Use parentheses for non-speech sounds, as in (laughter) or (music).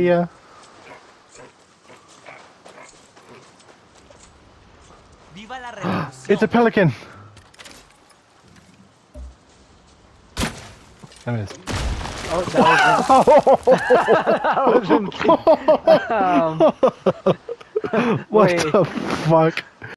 Yeah. Viva la. (gasps) It's a pelican. There it is. Oh, that was in, (laughs) oh. that was in, (laughs) (laughs) um, What Wait. the fuck?